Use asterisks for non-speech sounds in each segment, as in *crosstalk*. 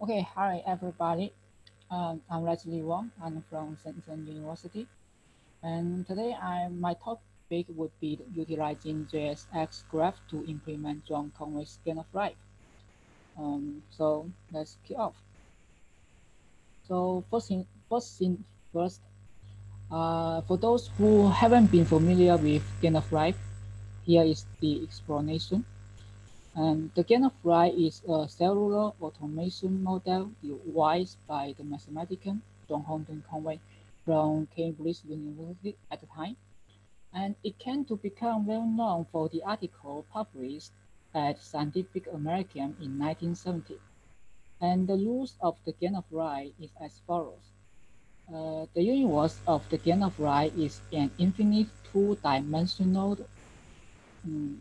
Okay, hi everybody. Um, I'm Leslie Wong. I'm from Shenzhen University. And today I, my topic would be utilizing JSXGraph to implement John Conway's Game of Life. Um, so let's kick off. So first thing, first thing first, uh, for those who haven't been familiar with Game of Life, here is the explanation. And the Game of Life is a cellular automation model devised by the mathematician John Horton Conway from Cambridge University at the time. And it came to become well known for the article published at Scientific American in 1970. And the rules of the Game of Life is as follows. Uh, the universe of the Game of Life is an infinite two-dimensional um,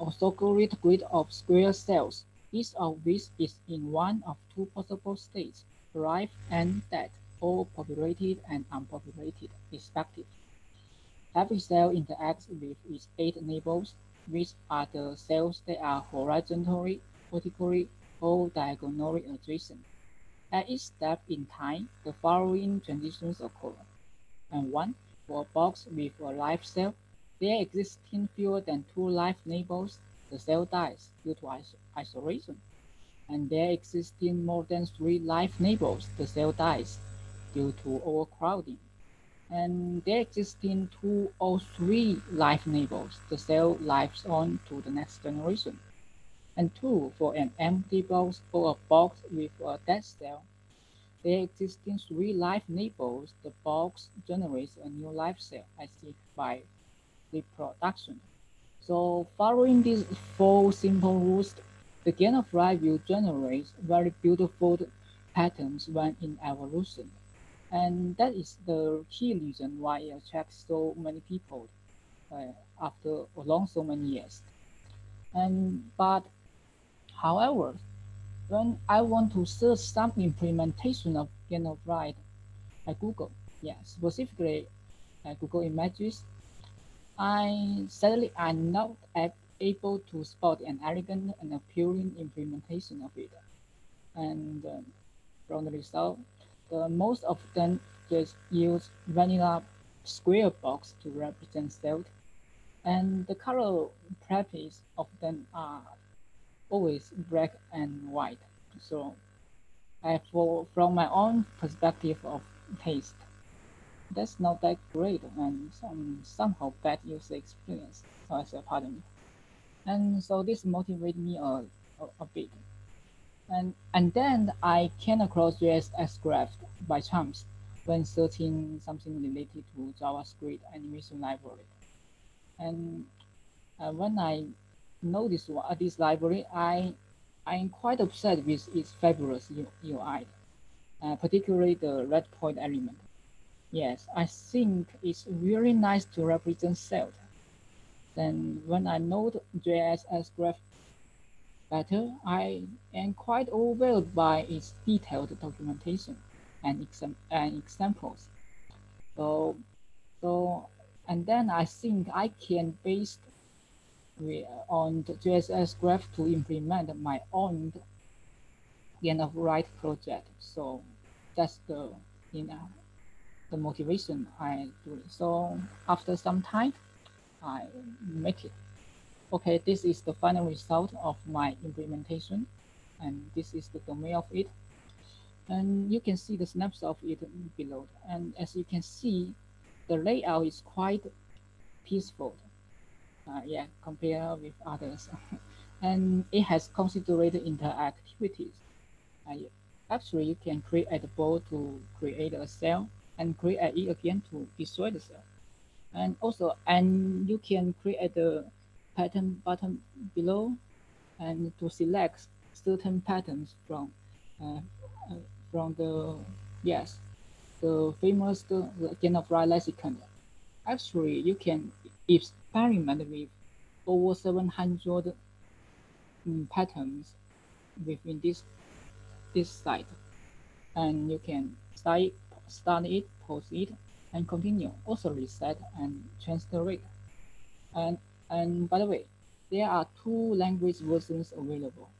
orthogrid grid of square cells, each of which is in one of two possible states, life and death, or populated and unpopulated, respectively. Every cell interacts with its eight neighbors, which are the cells that are horizontally, vertically, or diagonally adjacent. At each step in time, the following transitions occur. And one, for a box with a live cell, there existing fewer than two live neighbors, the cell dies due to is isolation. And there existing more than three live neighbors, the cell dies due to overcrowding. And there existing two or three live neighbors, the cell lives on to the next generation and two for an empty box or a box with a dead cell. There existing three live neighbors, the box generates a new live cell as if by reproduction. So following these four simple rules, the Game of Life will generate very beautiful patterns when in evolution. And that is the key reason why it attracts so many people uh, after along so many years. And but However, when I want to search some implementation of gain of at Google, yeah, specifically at Google Images, I sadly I'm not able to spot an elegant and appealing implementation of it. And um, from the result, the most of them just use vanilla square box to represent cells, and the color practice of them are always black and white. So I for from my own perspective of taste, that's not that great and some somehow bad user experience. So I said, pardon me. And so this motivated me a, a, a bit. And and then I came across JSX by chance when searching something related to JavaScript animation library. And uh, when I know this, uh, this library, I, I'm quite upset with its fabulous UI, uh, particularly the red point element. Yes, I think it's really nice to represent cells. Then when I know JSXGraph better, I am quite overwhelmed by its detailed documentation and, exam and examples. So, so, and then I think I can base on the JSXGraph to implement my own Game of Life project. So that's the you know the motivation I do it. So after some time, I make it. Okay, this is the final result of my implementation, and this is the domain of it. And you can see the snapshot of it below. And as you can see, the layout is quite peaceful uh, yeah, compare with others. *laughs* and it has considered interactivities. Uh, actually, you can create a ball to create a cell and create it again to destroy the cell. And also, and you can create the pattern button below and to select certain patterns from uh, uh, from the yes the famous the, the life lexicon. Actually, you can experiment with over 700 um, patterns within this this site and you can start, start it, pause it, and continue. Also reset and translate. And and by the way, there are two language versions available.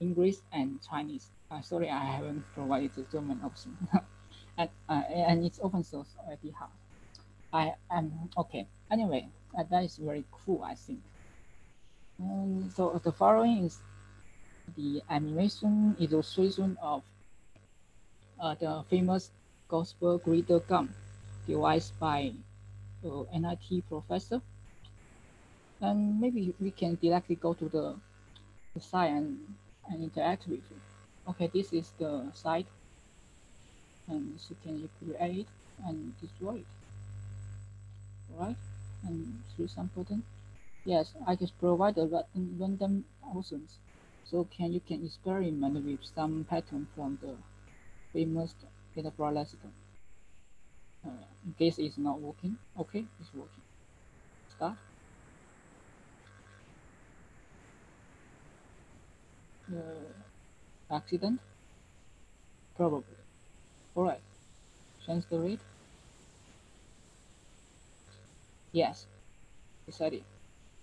English and Chinese. Uh, sorry, I haven't provided the German option. *laughs* and, uh, and it's open source at GitHub. I am okay. Anyway, uh, that is very cool, I think. Um, so the following is the animation illustration of uh, the famous Gosper glider gun devised by uh, MIT professor. And maybe we can directly go to the, the site and, and interact with it. Okay, this is the site. And so can create and destroy it. Alright, and through some button. Yes, I just provide a random options. So can you can experiment with some pattern from the famous Dataflow lexicon. Uh, case it's not working, okay, it's working. Start. Uh, accident? Probably. Alright. Change the rate? Yes. Decided.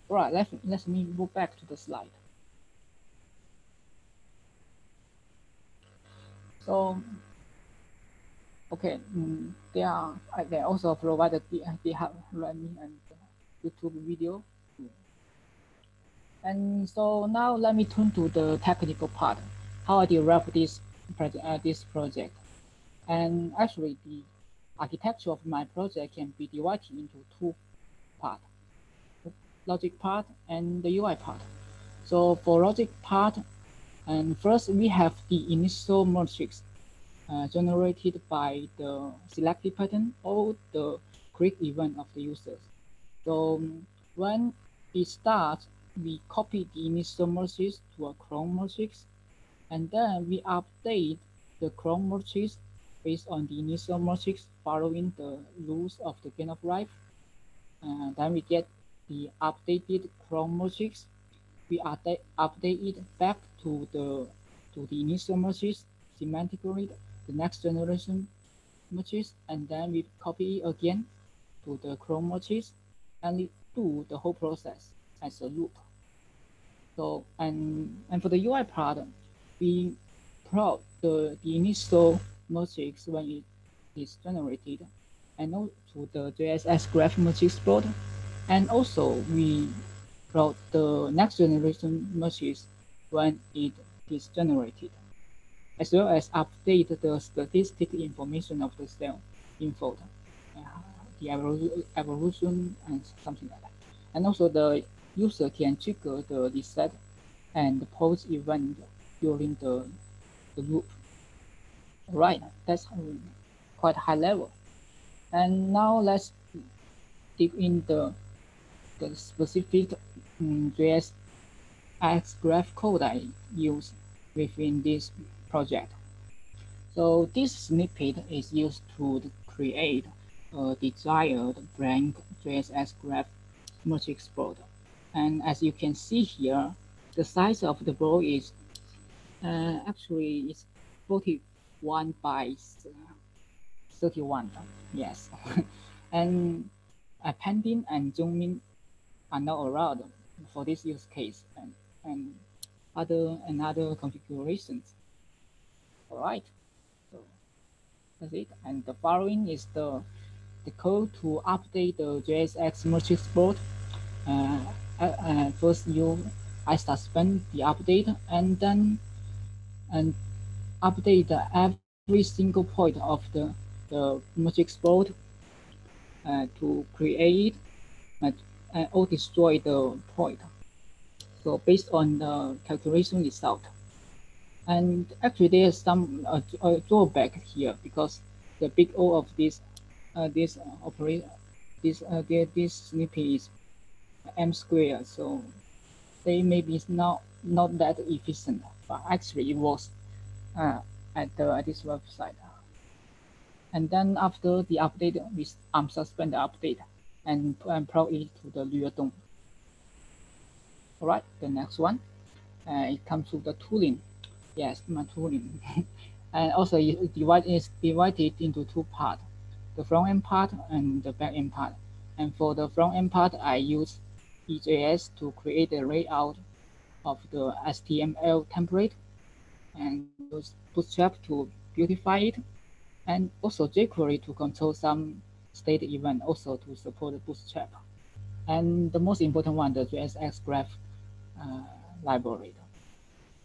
Alright, let, let me go back to the slide. So, okay, mm, they are they also provide the have running and YouTube video. And so now let me turn to the technical part. How I develop this project, uh, this project. And actually, the architecture of my project can be divided into two parts: logic part and the UI part. So for logic part, and first, we have the initial matrix uh, generated by the selected pattern or the create event of the users. So um, when it starts, we copy the initial matrix to a clone matrix, and then we update the clone matrix based on the initial matrix following the rules of the Game of Life. And then we get the updated clone matrix we update, update it back to the to the initial matrix semantically, the next generation matrix, and then we copy again to the clone matrix and we do the whole process as a loop. So and and for the UI part, we plot the, the initial matrix when it is generated and to the JSXGraph matrix plot. And also we from the next generation machines when it is generated, as well as update the statistic information of the cell info, uh, the evolution and something like that. And also the user can trigger the reset and pause event during the, the loop. Right, that's quite high level. And now let's dig in the, the specific um, JSXGraph code I use within this project. So this snippet is used to create a desired blank JSXGraph matrix board. And as you can see here, the size of the board is uh, actually it's 41 by 31. Yes. *laughs* and appending and zooming are not allowed for this use case and, and other and other configurations. All right, so that's it. And the following is the the code to update the JSX matrix board. Uh, uh, first, you I suspend the update and then and update every single point of the the matrix board uh, to create uh, and or destroy the point. So based on the calculation result. And actually there's some uh, drawback here because the big O of this uh, this uh, operate this uh, this snippet is m squared, so they maybe not not that efficient, but actually it was uh, at the at this website. And then after the update, we um, suspend the update and, and plug it to the Luodong. All right, the next one, uh, it comes to the tooling. Yes, my tooling. *laughs* and also it divide, is divided into two parts, the front end part and the back end part. And for the front end part, I use EJS to create the layout of the HTML template and use Bootstrap to beautify it, and also jQuery to control some state event, also to support Bootstrap. And the most important one, the JSXGraph uh, library.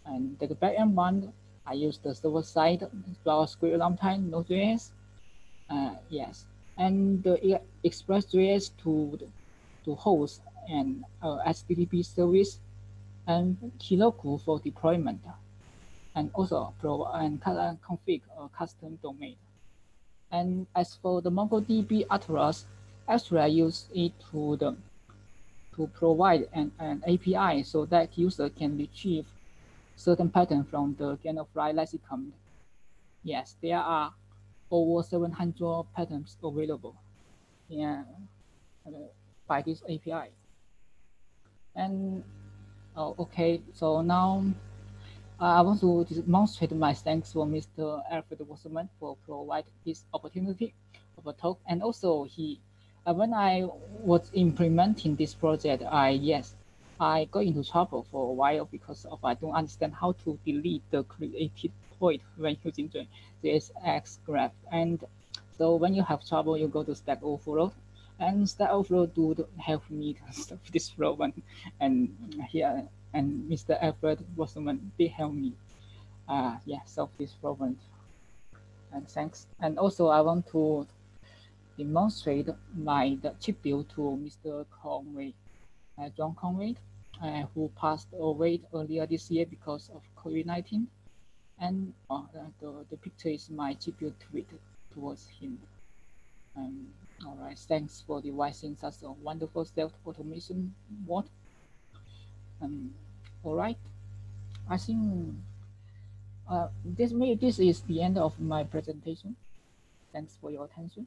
And the backend one, I use the server side JavaScript runtime Node.js. Uh, yes, and the Express.js to to host an uh, HTTP service and Heroku for deployment, and also pro and config a custom domain. And as for the MongoDB Atlas, actually I use it to the to provide an, an API so that user can retrieve certain pattern from the Game of Life lexicon. Yes, there are over 700 patterns available yeah, uh, by this API. And oh, okay, so now uh, I want to demonstrate my thanks for Mr. Alfred Wassermann for providing this opportunity of a talk. And also he, uh, when I was implementing this project, I, yes, I got into trouble for a while because of I don't understand how to delete the created *laughs* point when using the JSXGraph. And so when you have trouble, you go to Stack Overflow, and Stack Overflow do help me to *laughs* solve this problem. And here, and Mr. Alfred Wassermann did help me, uh, yeah, solve this problem. And thanks. And also, I want to demonstrate my build to Mr. Conway John Conway, uh, who passed away earlier this year because of COVID-19. And uh, the, the picture is my tribute tweet towards him. Um, all right, thanks for devising such a wonderful self-automation board. Um, all right, I think uh, this, this is the end of my presentation. Thanks for your attention.